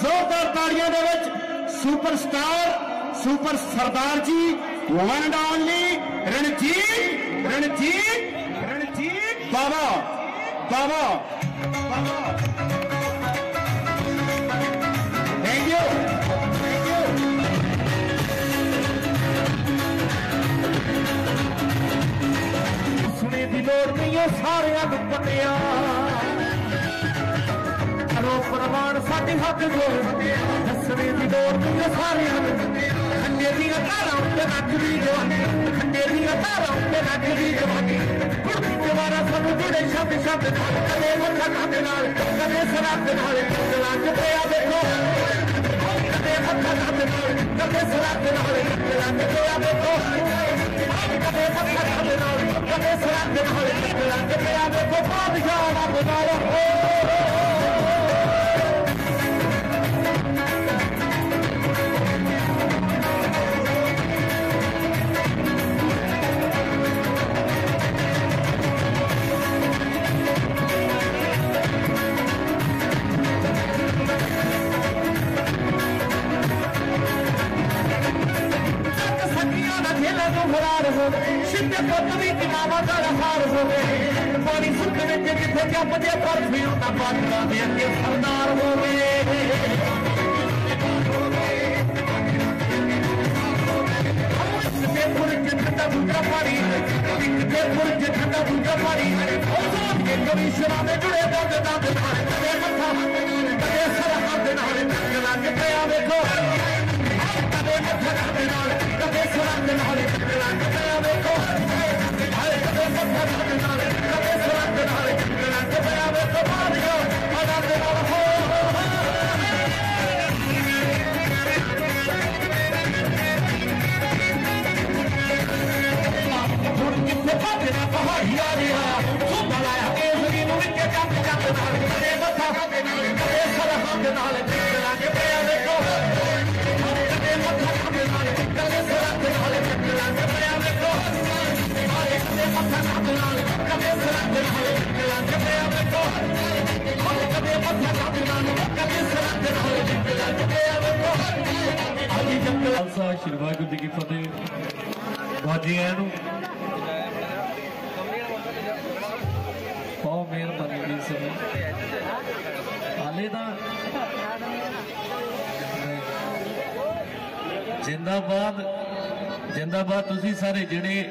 जोरदार तालियाँ के सुपर स्टार सुपर सरदार जी one and only Ranjit Ranjit Ranjit, बाबा बाबा थैंक यू थैंक यू सुने की लड़ नहीं है सारे दुपटिया ਪਤਿਆ ਕਰੋ ਪ੍ਰਮਾਣ ਸਾਡੇ ਹੱਥ ਜੋੜ ਦੱਸਣੇ ਦੀ ਲੋੜ ਨਹੀਂ ਓ ਸਾਰਿਆਂ ਨੂੰ ਖੰਡੇ ਦੀਆਂ ਧਾਰਾਂ ਉੱਤੇ ਨੱਚਦੀ ਜਵਾਨੀ ਖੰਡੇ ਦੀਆਂ ਧਾਰਾਂ ਉੱਤੇ ਨੱਚਦੀ ਜਵਾਨੀ ਕੁੜਤੀ ਜਵਾਰਾ ਸਾਨੂੰ ਜੁੜੇ ਸ਼ਬਦ ਸ਼ਬਦ ਨਾਲ ਕਦੇ ਮੱਥਾ ਕਾਦੇ ਨਾਲ ਕਦੇ ਸਰਾਬ ਨਾਲ ਗਲਾਂ ਚ ਪਿਆ ਦੇਖੋ ਕਦੇ ਮੱਥਾ ਕਾਦੇ ਨਾਲ ਕਦੇ ਸਰਾਬ ਨਾਲ ਗਲਾਂ ਚ ਪਿਆ ਦੇਖੋ ਕਦੇ ਮੱਥਾ ਕਾਦੇ ਨਾਲ ਕਦੇ ਸਰਾਬ ਨਾਲ ਗਲਾਂ ਚ ਪਿਆ ਦੇਖੋ ਬਾਦਸ਼ਾਹ ਰੱਬ ਨਾਲ ਹੋ ਪੁਰਜ ਠੰਡਾ ਬੁੱਝਾ ਪਾਣੀ ਪੁਰਜ ਠੰਡਾ ਬੁੱਝਾ ਪਾਣੀ ਉਹ ਸੋਚ ਕੇ ਕਵੀ ਸ਼ਰਾਬੇ ਜੁੜੇ ਦੰਦ ਦੰਦ ਨਾਲ ਕਦੇ ਮੱਥਾ ਕਦੇ ਸਰ ਹੱਥ ਨਾਲ ਗਲਾਂ ਪਿਆ ਵੇਖੋ। ਖਾਲਸਾ, ਸ਼੍ਰੀ ਵਾਹਿਗੁਰੂ ਜੀ ਕੀ ਫਤਿਹ। ਵਾਜੀਆਂ ਨੂੰ। ਬਹੁਤ ਮਿਹਰਬਾਨੀ ਜੀ ਸਭ ਹਾਲੇ ਤਾਂ ਜਿੰਦਾਬਾਦ ਜਿੰਦਾਬਾਦ ਤੁਸੀਂ ਸਾਰੇ ਜਿਹੜੇ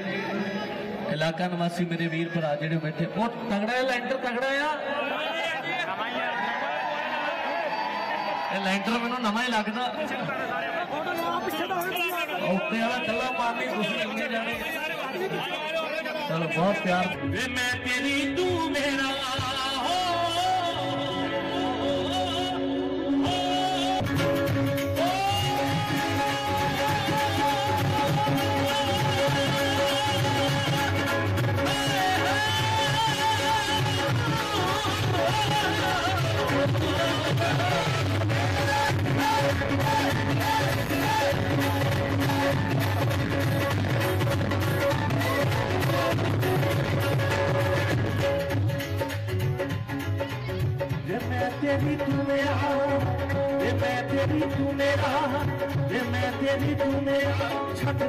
ਇਲਾਕਾ ਨਿਵਾਸੀ ਮੇਰੇ ਵੀਰ ਭਰਾ ਜਿਹੜੇ ਬੈਠੇ, ਉਹ ਤਗੜਾ ਹੈ, ਲੈਂਟਰ ਤਗੜਾ ਆ। ਇਹ ਲੈਂਟਰ ਮੈਨੂੰ ਨਵਾਂ ਹੀ ਲੱਗਦਾ। ਉੱਤੇ ਵਾਲਾ ਕੱਲਾ ਮਾਰਨੀ ਤੁਸੀਂ ਇੰਨੇ ਜਾਣੇ। ਚਲੋ ਬਹੁਤ ਪਿਆਰ। ਵੇ ਮੈਂ ਤੇਰੀ ਤੂੰ ਮੇਰਾ ਤੂੰ ਮੇਰਾ ਵੇ ਮੈਂ ਤੇਰੀ ਤੂੰ ਮੇਰਾ ਛੱਡ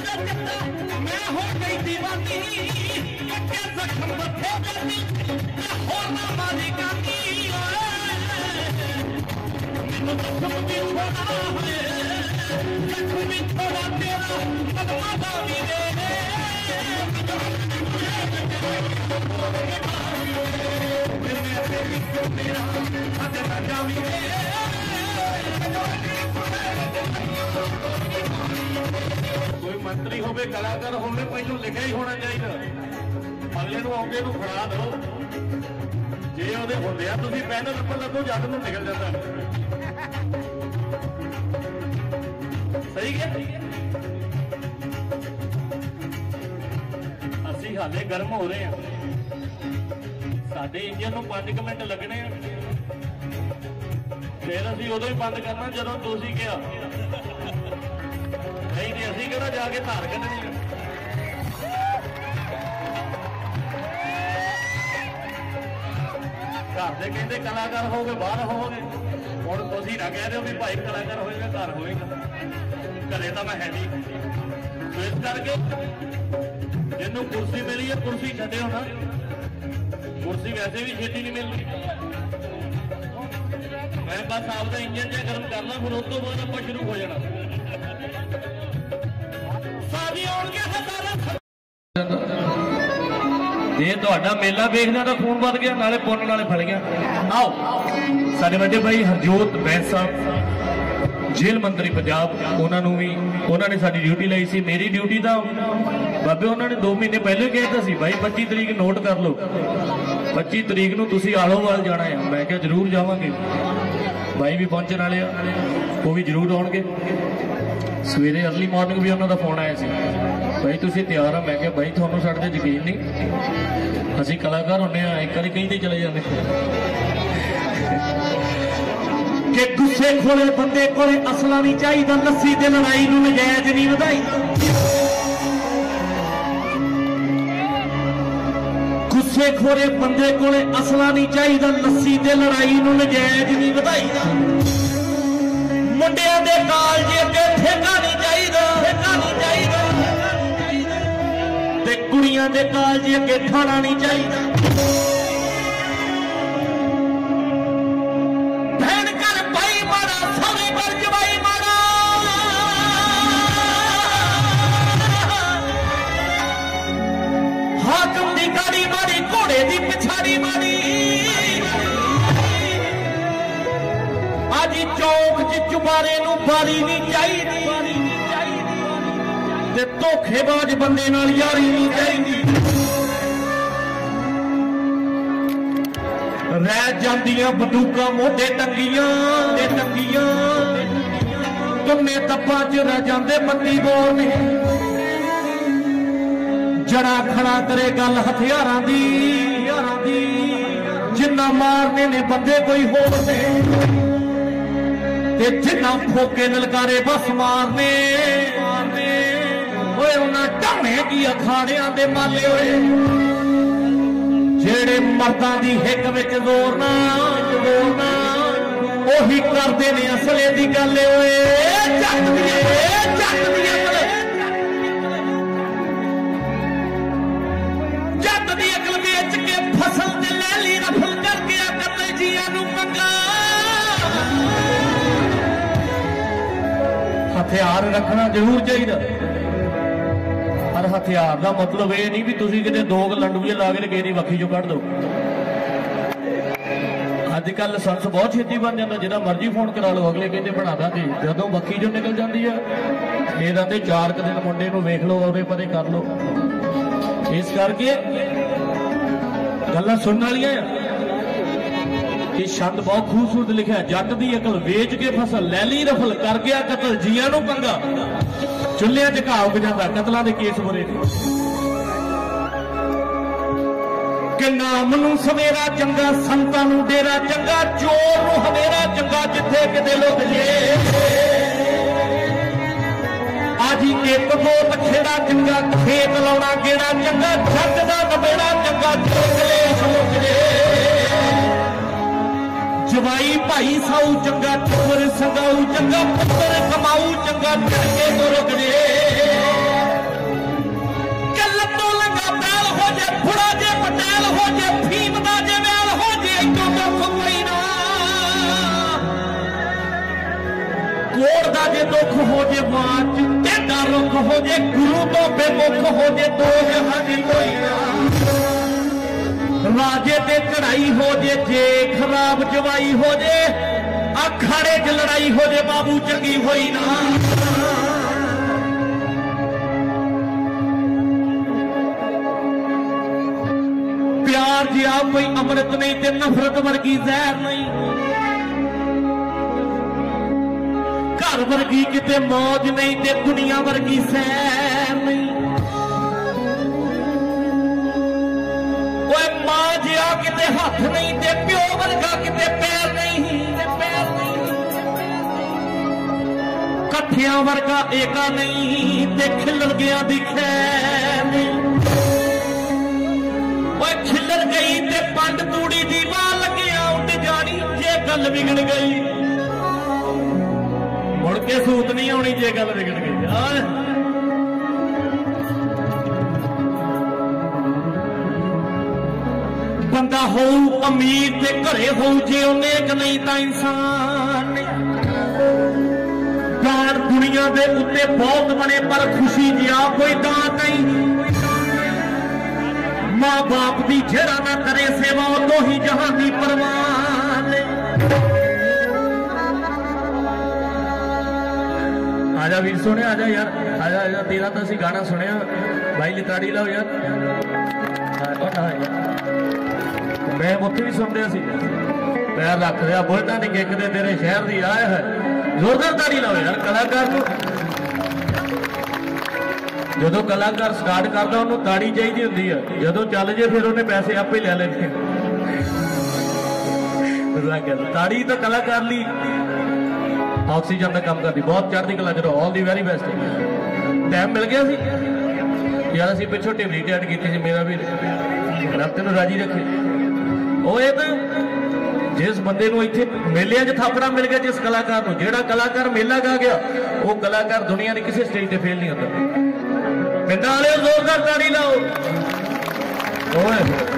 ਵਿੱਚ ਸੁਣਦਾ ਮੈਂ ਹੋ ਗਈ دیਵਾਨੀ ਕੱਟਿਆ ਜ਼ਖਮ ਮੱਥੇ ਕਰਨੀ, ਮੈਂ ਹੋਰ ਨਾ ਮਾਰੀ ਕਾਨੀ ਮੈਨੂੰ ਜ਼ਖਮ ਵੀ ਛੋੜਾ ਹੋਏ ਜ਼ਖਮ ਵੀ ਛੋੜਾ ਤੇਰਾ ਕਦਮਾਂ ਦਾ ਵੀ ਦੇ ਮੈਂ ਤੇਰੀ ਮੇਰਾ ਸਾਡੇ ਨਾ ਜਾਵੀ ਮੰਤਰੀ ਹੋਵੇ, ਕਲਾਕਾਰ ਹੋਵੇ, ਪਹਿਲਾਂ ਲਿਖਿਆ ਹੀ ਹੋਣਾ ਚਾਹੀਦਾ। ਅਗਲੇ ਨੂੰ ਆਉਂਦੇ ਨੂੰ ਫੜਾ ਦਿਓ। ਜੇ ਉਹਦੇ ਹੁੰਦੇ ਆ, ਤੁਸੀਂ ਪੈਨ ਨੰਬਰ ਲੱਗੋ ਜੱਟ ਨੂੰ ਨਿਕਲ ਜਾਂਦਾ। ਸਹੀ ਹੈ ਅਸੀਂ ਹਾਲੇ ਗਰਮ ਹੋ ਰਹੇ ਹਾਂ ਸਾਡੇ ਇੰਜਨ ਨੂੰ 5 ਮਿੰਟ ਲੱਗਣੇ ਆ। ਫਿਰ ਅਸੀਂ ਉਦੋਂ ਹੀ ਬੰਦ ਕਰਨਾ ਜਦੋਂ ਤੁਸੀਂ ਕਿਹਾ। ਨਹੀਂ ਤੇ ਅਸੀਂ ਕਿਹੜਾ ਜਾ ਕੇ ਧਾਰ ਕੱਢਣੀ ਆ? ਘਰ ਦੇ ਕਹਿੰਦੇ ਕਲਾਕਾਰ ਹੋਗੇ ਬਾਹਰ ਹੋਗੇ ਹੁਣ ਤੁਸੀਂ ਨਾ ਕਹਿ ਦਿਓ ਵੀ ਭਾਈ ਕਲਾਕਾਰ ਹੋਏਗਾ, ਘਰ ਹੋਏਗਾ। ਘਰੇ ਤਾਂ ਮੈਂ ਹੈ ਨਹੀਂ ਇਸ ਕਰਕੇ ਜਿਹਨੂੰ ਕੁਰਸੀ ਮਿਲੀ ਹੈ ਕੁਰਸੀ ਛੱਡਿਓ ਨਾ। ਕੁਰਸੀ ਵੈਸੇ ਵੀ ਛੇਤੀ ਨਹੀਂ ਮਿਲਦੀ। ਮੈਂ ਬਸ ਆਪਦਾ ਇੰਜਨ ਜਿਹਾ ਗਰਮ ਕਰਨਾ, ਫਿਰ ਉਸ ਤੋਂ ਬਾਅਦ ਆਪਾਂ ਸ਼ੁਰੂ ਹੋ ਜਾਣਾ। ਜੇ ਤੁਹਾਡਾ ਮੇਲਾ ਵੇਖਦਾ ਤਾਂ ਖੂਨ ਵੱਧ ਗਿਆ, ਨਾਲੇ ਪੁੰਨ ਨਾਲੇ ਫੜ ਗਿਆ। ਆਓ, ਸਾਡੇ ਵੱਡੇ ਭਾਈ ਹਰਜੋਤ ਬੈਂਸ ਸਾਹਿਬ, ਜੇਲ੍ਹ ਮੰਤਰੀ ਪੰਜਾਬ, ਉਹਨਾਂ ਨੂੰ ਵੀ, ਉਹਨਾਂ ਨੇ ਸਾਡੀ ਡਿਊਟੀ ਲਈ ਸੀ। ਮੇਰੀ ਡਿਊਟੀ ਤਾਂ ਬਾਬੇ, ਉਹਨਾਂ ਨੇ 2 ਮਹੀਨੇ ਪਹਿਲੇ ਕਹਿਤਾ ਸੀ, ਭਾਈ 25 ਤਰੀਕ ਨੋਟ ਕਰ ਲਓ। 25 ਤਰੀਕ ਨੂੰ ਤੁਸੀਂ ਆਲੋਵਾਲ ਜਾਣਾ ਹੈ ਮੈਂ ਕਿਹਾ ਜ਼ਰੂਰ ਜਾਵਾਂਗੇ। ਬਾਈ ਵੀ ਪਹੁੰਚਣ ਵਾਲੇ ਆ, ਉਹ ਵੀ ਜ਼ਰੂਰ ਆਉਣਗੇ। ਸਵੇਰੇ ਅਰਲੀ ਮਾਰਨਿੰਗ ਵੀ ਉਹਨਾਂ ਦਾ ਫੋਨ ਆਇਆ ਸੀ। ਬਾਈ ਤੁਸੀਂ ਤਿਆਰ ਆ, ਮੈਂ ਕਿਹਾ ਬਾਈ ਤੁਹਾਨੂੰ ਸਾਡੇ ਤੇ ਯਕੀਨ ਨਹੀਂ। ਅਸੀਂ ਕਲਾਕਾਰ ਹੁੰਨੇ ਆ, ਇੱਕ ਵਾਰੀ ਕहीं ਚਲੇ ਜਾਂਦੇ। ਕਿ ਗੁੱਸੇ ਖੋਲੇ ਬੰਦੇ ਕੋਲੇ ਅਸਲਾ ਨਹੀਂ ਚਾਹੀਦਾ ਲੱਸੀ ਤੇ ਲੜਾਈ ਨੂੰ ਨਜਾਇਜ਼ ਨਹੀਂ ਵਧਾਈ। ਗੁੱਸੇ ਬੰਦੇ ਕੋਲੇ ਅਸਲਾ ਨਹੀਂ ਚਾਹੀਦਾ, ਲੱਸੀ ਤੇ ਲੜਾਈ ਨੂੰ ਨਜਾਇਜ਼ ਨਹੀਂ ਵਧਾਈਦਾ। ਮੁੰਡਿਆਂ ਦੇ ਕਾਲਜੇ ਅੱਗੇ ਠੇਕਾ ਨਹੀਂ ਚਾਹੀਦਾ, ਠੇਕਾ ਨਹੀਂ ਚਾਹੀਦਾ। ਤੇ ਕੁੜੀਆਂ ਦੇ ਕਾਲਜੇ ਅੱਗੇ ਠਾਣਾ ਨਹੀਂ ਚਾਹੀਦਾ। ਚੁਬਾਰੇ ਨਹੀਂ ਚਾਹੀਦੀ। ਤੇ ਧੋਖੇਬਾਜ਼ ਬੰਦੇ ਨਾਲ ਯਾਰੀ ਨਹੀਂ ਚਾਹੀਦੀ। ਰਹਿ ਜਾਂਦੀਆਂ ਬੰਦੂਕਾਂ ਮੋਢੇ ਟੰਗੀਆਂ। ਤੇ ਟੰਗੀਆਂ ਤੁਮੇ ਤੱਪਾਂ 'ਚ ਰਹਿ ਜਾਂਦੇ ਮੱਤੀ ਬੋਰ ਨੇ। ਜੜਾ ਖੜਾ ਕਰੇ ਗੱਲ ਹਥਿਆਰਾਂ ਦੀ। ਹਥਿਆਰਾਂ ਦੀ ਜਿੰਨਾ ਮਾਰਨੇ ਨੇ ਬੰਦੇ ਕੋਈ ਹੋਰ ਨੇ। ਤੇ ਜਿੰਨਾ ਫੋਕੇ ਨਲਕਾਰੇ ਬਸ ਮਾਰਨੇ। ਮਾਰਨੇ ਓਏ, ਉਹਨਾਂ ਢਾਣੇ ਕੀ ਅਖਾੜਿਆਂ ਦੇ ਮਾਲੇ ਓਏ। ਜਿਹੜੇ ਮਰਦਾਂ ਦੀ ਹਿੱਕ ਵਿੱਚ ਜ਼ੋਰ ਨਾ ਜ਼ੋਰ ਨਾ, ਉਹੀ ਕਰਦੇ ਨੇ ਅਸਲੇ ਦੀ ਗੱਲ ਓਏ। ਜੱਟ ਦੀ ਜੱਟ ਦੀ ਅਕਲ ਹਥਿਆਰ ਰੱਖਣਾ ਜ਼ਰੂਰ ਚਾਹੀਦਾ। ਪਰ ਹਥਿਆਰ ਦਾ ਮਤਲਬ ਇਹ ਨਹੀਂ ਵੀ ਤੁਸੀਂ ਕਿਤੇ ਦੋ ਲੰਡੂਏ ਲਾ ਕੇ ਕਿਸੇ ਦੀ ਵੱਖੀ ਚੋਂ ਕੱਢ ਦਿਓ। ਅੱਜ ਕੱਲ ਲਾਇਸੈਂਸ ਬਹੁਤ ਛੇਤੀ ਬਣ ਜਾਂਦਾ ਜਿਹੜਾ ਮਰਜ਼ੀ ਫੋਨ ਕਰਾ ਲਓ, ਅਗਲੇ ਕਹਿੰਦੇ ਬਣਾ ਦਾਂਗੇ ਜਦੋਂ ਵੱਖੀ ਚੋਂ ਨਿਕਲ ਜਾਂਦੀ ਆ, ਇਹਦਾ ਤੇ ਚਾਰ ਕੁ ਦਿਨ ਮੁੰਡੇ ਨੂੰ ਵੇਖ ਲਓ, ਉਹਦੇ ਪਰੇ ਕਰ ਲਓ। ਇਸ ਕਰਕੇ ਗੱਲਾਂ ਸੁਣਨ ਵਾਲੀਆਂ ਆ। ਇਹ ਸ਼ਬਦ ਬਹੁਤ ਖੂਬਸੂਰਤ ਲਿਖਿਆ ਜੱਟ ਦੀ ਅਕਲ ਵੇਚ ਕੇ ਫਸਲ ਲੈ ਲਈ ਰਫਲ ਕਰ ਗਿਆ ਕਤਲ, ਜੀਆਂ ਨੂੰ ਪੰਗਾ। ਚੁੱਲ੍ਹਿਆਂ 'ਚ ਘਾਉ ਜਾਂਦਾ, ਕਤਲਾਂ ਦੇ ਕੇਸ ਬੁਰੇ ਨੇ। ਕਿ ਨਾਮ ਨੂੰ ਸਵੇਰਾ ਚੰਗਾ, ਸੰਤਾਂ ਨੂੰ ਡੇਰਾ ਚੰਗਾ, ਚੋਰ ਨੂੰ ਹਨੇਰਾ ਚੰਗਾ, ਜਿੱਥੇ ਕਿਤੇ ਲੁਕ ਜੇ। ਆਜੀ ਇੱਕ ਦੋ ਪਛੇੜਾ ਚੰਗਾ, ਖੇਤ ਲਾਉਣਾ ਗੇੜਾ ਚੰਗਾ ਜੱਟ ਦਾ ਨਵੇੜਾ ਚੰਗਾ ਚੋਕਲੇ ਮੁੱਕ ਜਵਾਈ ਭਾਈ ਸਾਊ ਚੰਗਾ ਟੁੱਰ ਸੰਗਾਊ, ਚੰਗਾ ਪੁੱਤਰ ਕਮਾਊ, ਚੰਗਾ ਝੜਕੇ ਤੋਂ ਰੁਕ ਜੇ। ਕੱਲ ਤੋਂ ਲੰਗਾ ਬੈਲ ਹੋ ਜੇ, ਫੁੜਾ ਜੇ, ਪਟੈਲ ਹੋ ਜੇ, ਫੀਮ ਦਾ ਜੇ ਵੈਲ ਹੋ ਜੇ, ਇੱਕੋ ਦੁੱਖ ਕੋਈ ਨਾ। ਕੋੜ ਦਾ ਜੇ ਦੁੱਖ ਹੋ ਜੇ ਬਾਤ ਟੇਡਾ ਰੁੱਖ ਹੋ ਜੇ, ਗੁਰੂ ਤੋਂ ਬੇਮੁਖ ਹੋ ਜੇ, ਦੋ ਜਹਾਂ ਦੀ ਕੋਈ ਨਾ। ਰਾਜੇ ਤੇ ਚੜਾਈ ਹੋ ਜੇ ਜੇ ਖਰਾਬ ਜਵਾਈ ਹੋ ਜੇ, ਅਖਾੜੇ 'ਚ ਲੜਾਈ ਹੋ ਜੇ, ਬਾਬੂ ਚੰਗੀ ਹੋਈ ਨਾ। ਪਿਆਰ ਜਿਹਾ ਕੋਈ ਅੰਮ੍ਰਿਤ ਨਹੀਂ ਤੇ ਨਫ਼ਰਤ ਵਰਗੀ ਜ਼ਹਿਰ ਨਹੀਂ। ਘਰ ਵਰਗੀ ਕਿਤੇ ਮੌਜ ਨਹੀਂ ਤੇ ਦੁਨੀਆ ਵਰਗੀ ਸੈਰ ਨਹੀਂ। ਮਾਂ ਕਿਤੇ ਹੱਥ ਨਹੀਂ ਤੇ ਪਿਓ ਵਰਗਾ ਕਿਤੇ ਪੈਰ ਨਹੀਂ। ਤੇ ਪੈਰ ਨਹੀਂ ਇਕੱਠਿਆਂ ਵਰਗਾ ਏਕਾ ਨਹੀਂ, ਤੇ ਖਿਲਰ ਗਿਆ ਦੀ ਖੈਰ। ਨਹੀਂ ਓਏ ਖਿਲਰ ਗਈ ਤੇ ਪੰਡ ਤੂੜੀ ਦੀ ਮਾਂ ਲੱਗਿਆ, ਉੱਡ ਜਾਣੀ ਜੇ ਗੱਲ ਵਿਗੜ ਗਈ। ਮੁੜ ਕੇ ਸੂਤ ਨਹੀਂ ਆਉਣੀ ਜੇ ਗੱਲ ਵਿਗੜ ਗਈ। ਯਾਰ। ਬੰਦਾ ਹੋਊ ਅਮੀਰ ਤੇ ਘਰੇ ਹੋਊ ਜੇ ਉਹ ਨੇਕ ਨਹੀਂ ਤਾਂ ਇਨਸਾਨ ਦਾਨ ਦੁਨੀਆ ਦੇ ਉੱਤੇ ਬਹੁਤ ਬਣੇ ਪਰ ਖੁਸ਼ੀ ਜਿਹਾ ਕੋਈ ਦਾਨ ਨਹੀਂ ਮਾਂ ਬਾਪ ਦੀ ਜਿਹੜਾ ਨਾ ਕਰੇ ਸੇਵਾ ਉਹ ਤੋਂ ਹੀ ਜਹਾਂ ਦੀ ਪਰਵਾਹ ਆ ਜਾ ਵੀਰ ਸੁਣਿਆ ਆ ਜਾ ਯਾਰ। ਆ ਜਾ ਤੇਰਾ ਤਾਂ ਅਸੀਂ ਗਾਣਾ ਸੁਣਿਆ। ਬਾਈ ਲਿਤਾੜੀ ਲਾਓ ਯਾਰ। ਹਾਂ, ਉਹ ਯਾਰ। ਮੈਂ ਉੱਥੇ ਵੀ ਸੁਣਦੇ ਸੀ ਪੈਰ ਰੱਖ ਰਿਹਾ, ਬੁਲਟਾਂ ਦੀ ਕਿੱਕ ਦੇ ਤੇਰੇ ਸ਼ਹਿਰ ਦੀ ਆਏ ਹੈ। ਜ਼ੋਰਦਾਰ ਤਾੜੀ ਲਾਓ ਯਾਰ, ਕਲਾਕਾਰ ਨੂੰ। ਜਦੋਂ ਕਲਾਕਾਰ ਸਟਾਰਟ ਕਰਦਾ, ਉਹਨੂੰ ਤਾੜੀ ਚਾਹੀਦੀ ਹੁੰਦੀ ਹੈ ਜਦੋਂ ਚੱਲ ਜੇ, ਫਿਰ ਉਹਨੇ ਪੈਸੇ ਆਪੇ ਹੀ ਲੈ ਲੈਣੇ ਮਜ਼ਾਕ ਤਾੜੀ ਤਾਂ ਕਲਾਕਾਰ ਲਈ ਆਕਸੀਜਨ ਦਾ ਕੰਮ ਕਰਦੀ, ਬਹੁਤ ਚੜ੍ਹਦੀ ਕਲਾ ਕਰੋ all the very best time ਮਿਲ ਗਿਆ ਸੀ। ਯਾਰ, ਅਸੀਂ ਪਿੱਛੋਂ ਟਿਵਰੀ ਟੈਡ ਕੀਤੀ ਸੀ, ਮੇਰਾ ਵੀ ਰੱਬ ਤੈਨੂੰ ਰਾਜੀ ਰੱਖੇ। ਉਹ ਇਹ ਜਿਸ ਬੰਦੇ ਨੂੰ ਇੱਥੇ ਮੇਲਿਆਂ 'ਚ ਥਾਪੜਾ ਮਿਲ ਗਿਆ, ਜਿਸ ਕਲਾਕਾਰ ਨੂੰ, ਜਿਹੜਾ ਕਲਾਕਾਰ ਮੇਲਾ ਗਾ ਗਿਆ, ਉਹ ਕਲਾਕਾਰ ਦੁਨੀਆ ਦੇ ਕਿਸੇ ਸਟੇਜ ਤੇ ਫੇਲ ਨਹੀਂ ਹੁੰਦਾ। ਪਿੰਡਾਂ ਵਾਲਿਓ ਜ਼ੋਰਦਾਰ ਤਾੜੀ ਲਾਓ। ਓਏ